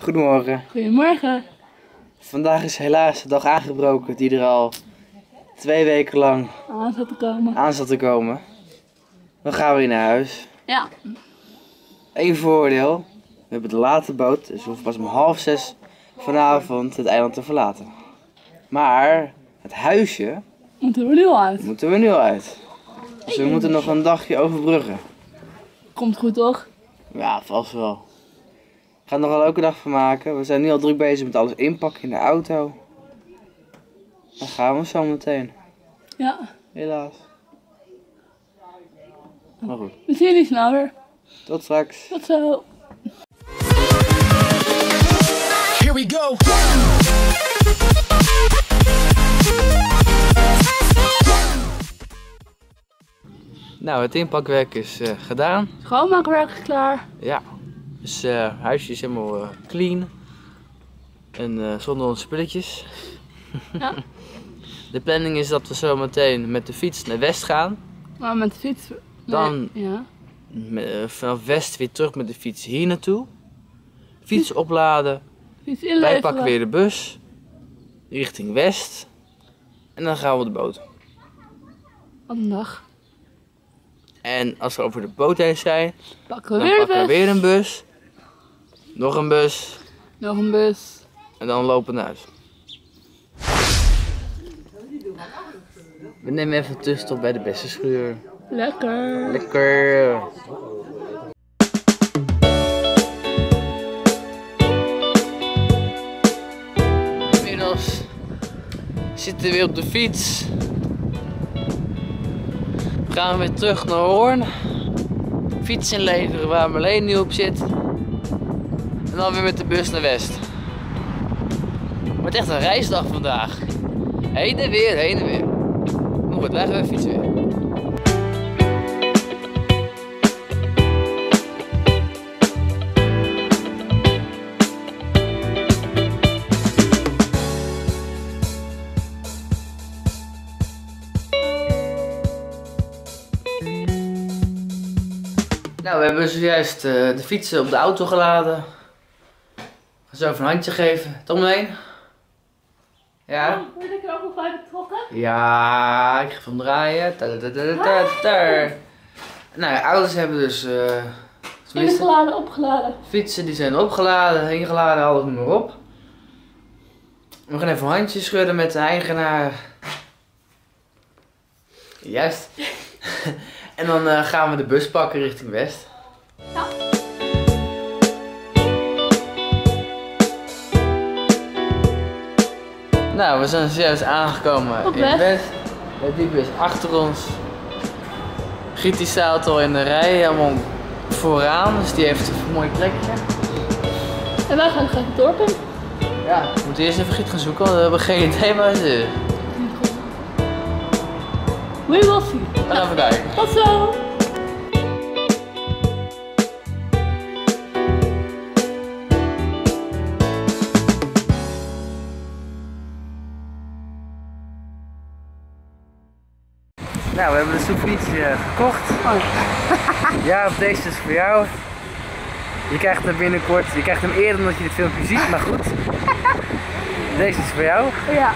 Goedemorgen. Goedemorgen. Vandaag is helaas de dag aangebroken die er al twee weken lang Aan zat te komen. aan zat te komen. Dan gaan we weer naar huis. Ja. Eén voordeel. We hebben de late boot, dus we hoeven pas om half zes vanavond het eiland te verlaten. Maar het huisje Moeten we nu al uit. moeten we nu al uit. Dus we moeten nog een dagje overbruggen. Komt goed toch? Ja, vast wel. We gaan er nog een leuke dag van maken. We zijn nu al druk bezig met alles inpakken in de auto. Dan gaan we zo meteen. Ja. Helaas. Maar goed, We zien jullie snel weer. tot straks. Tot zo. Here we go. Nou, het inpakwerk is eh, gedaan. Schoonmaakwerk is klaar. Ja. Dus eh het huisje is helemaal eh, clean. En eh, zonder onze spulletjes. Ja. De planning is dat we zo meteen met de fiets naar West gaan. Maar met de fiets. nee, Dan- Ja. Eh, vanaf West weer terug met de fiets hier naartoe. Fiets opladen. Fiets Wij inleveren. pakken weer de bus. Richting West. En dan gaan we de boot. Dag. En als we over de boot heen zijn, Pakken we dan weer pakken we weer een bus. Nog een bus. Nog een bus. En dan lopen we naar huis. We nemen even een tussenstop bij de beste schuur. Lekker. Lekker. Inmiddels zitten we weer op de fiets. Gaan we weer terug naar Hoorn. Fiets inleveren waar Marleen nu op zit. En dan weer met de bus naar West. Wordt echt een reisdag vandaag. Heen en weer, heen en weer. Maar goed, wij gaan fietsen weer. Nou, we hebben zojuist eh, de fietsen op de auto geladen. Zo even een handje geven. Tom heen. Ja? Word ik er ook nog uit betrokken? Ja, ik ga hem draaien. Ta-da-da-da-da-da. Nou, ja, ouders hebben dus tenminste, Ingeladen, opgeladen. fietsen die zijn opgeladen, ingeladen, alles noem maar op. We gaan even een handje schudden met de eigenaar. Juist. en dan eh, gaan we de bus pakken richting West. Nou, we zijn zojuist aangekomen Op in West. West. De diep is achter ons. Giet die staat al in de rij helemaal vooraan, dus die heeft een mooi plekje. En wij gaan gelijk het dorp in. Ja, we moeten eerst even Giet gaan zoeken, want we hebben geen idee waar ze is. We will see. We gaan even kijken. Tot zo. Nou, we hebben de soepfiets eh, gekocht. Oh, Ja, deze is voor jou. Je krijgt hem binnenkort, je krijgt hem eerder dan dat je dit filmpje ziet, maar goed. Deze is voor jou. ja.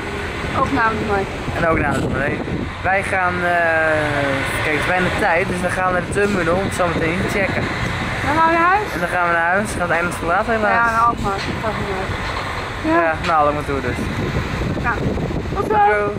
Ook namens mij. En ook namens mij. Wij gaan, eh, kijk het is bijna tijd, dus dan gaan we naar de terminal om het zo meteen te checken. Dan gaan we naar huis. En dan gaan we naar huis, gaan we het eind verlaten Ja, helaas. naar Alkmaar. Ja, Ja. nou, dat moeten we dus. Ja. Tot zo.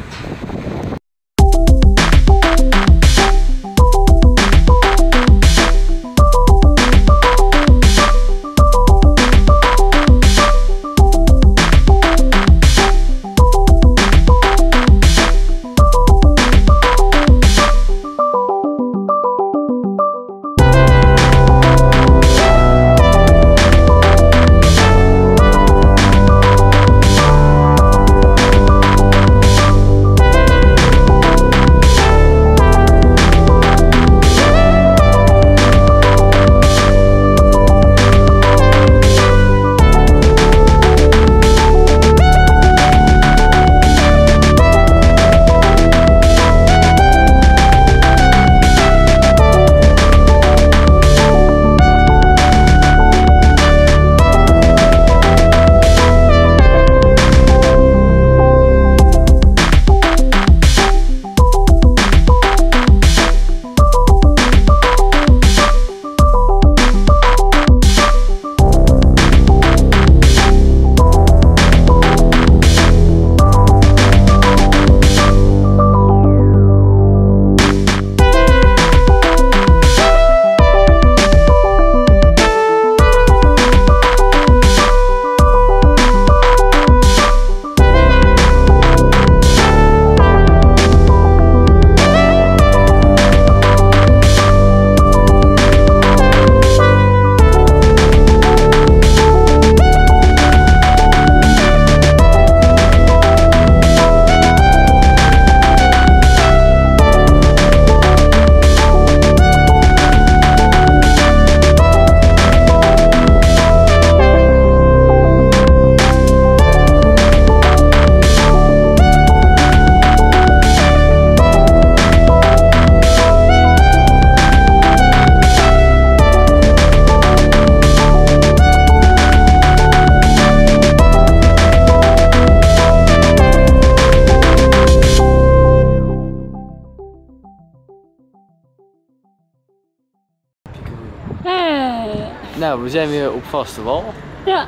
Nou, we zijn weer op vaste wal. Ja,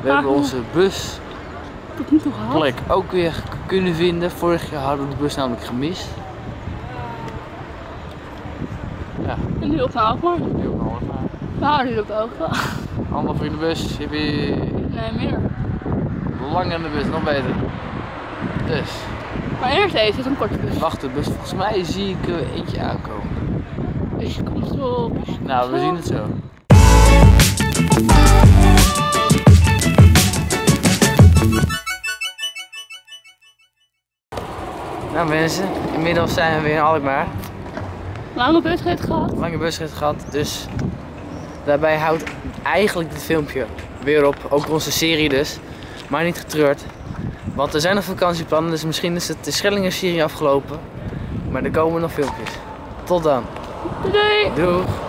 We hebben onze busplek ook weer kunnen vinden. Vorig jaar hadden we de bus namelijk gemist. Ja, En nu op naar Alkmaar. nu ook nog maar. We houden nu op de voor in de bus. Heb je Nee, meer. lang in de bus, nog beter. Dus, Maar eerst even, het is een korte bus. wacht de bus. Volgens mij zie ik er eentje aankomen. Dus je komt komt Nou, we zien het zo. Nou mensen, inmiddels zijn we weer in Alkmaar. Lange busrit gehad. Lange busrit gehad, dus daarbij houdt eigenlijk dit filmpje weer op. Ook onze serie dus. Maar niet getreurd. Want er zijn nog vakantieplannen, dus misschien is het de Schellingen serie afgelopen. Maar er komen nog filmpjes. Tot dan. Doei! Doeg!